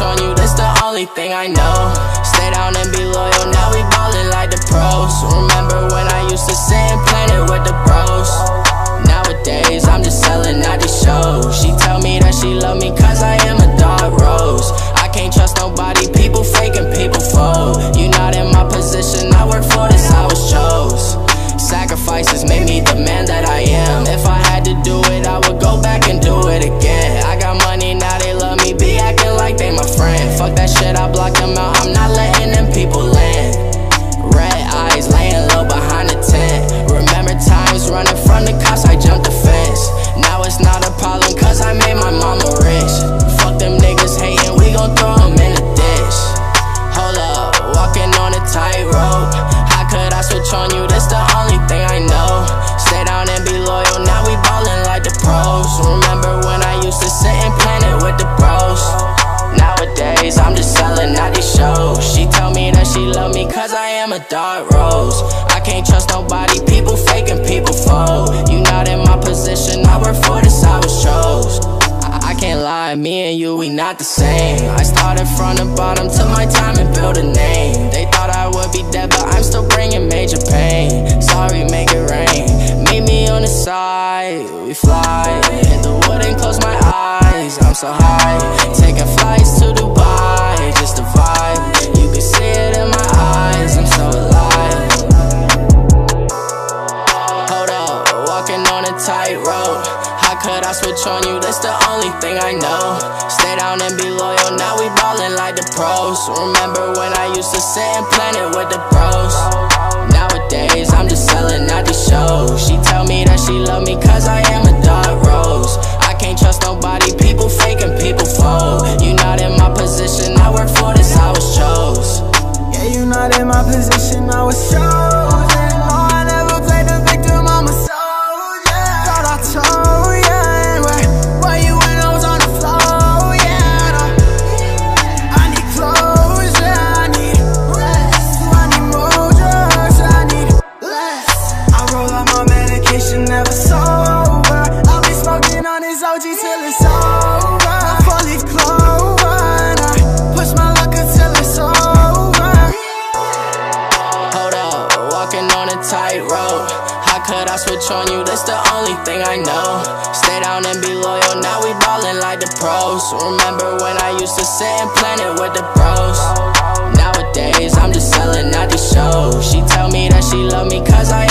on you, that's the only thing I know. Stay down and be shit, I block them out, I'm not letting them people land. Red eyes, laying low behind the tent. Remember times running can't trust nobody, people faking, people fold. You not in my position, I work for this, I was chose. I I can't lie, me and you, we not the same. I started from the bottom, took my time and built a name. They thought I would be dead, but I'm still bringing major pain. Sorry, make it rain. Meet me on the side, we fly. How could I switch on you? That's the only thing I know. Stay down and be loyal, now we ballin' like the pros. Remember when I used to sit and planet with the bros? Nowadays, I'm just selling out these shows. She tell me that she love me cause I on a tightrope. How could I switch on you? That's the only thing I know. Stay down and be loyal, now we ballin' like the pros. Remember when I used to sit and planet with the bros? Nowadays, I'm just selling out these shows. She tell me that she love me cause I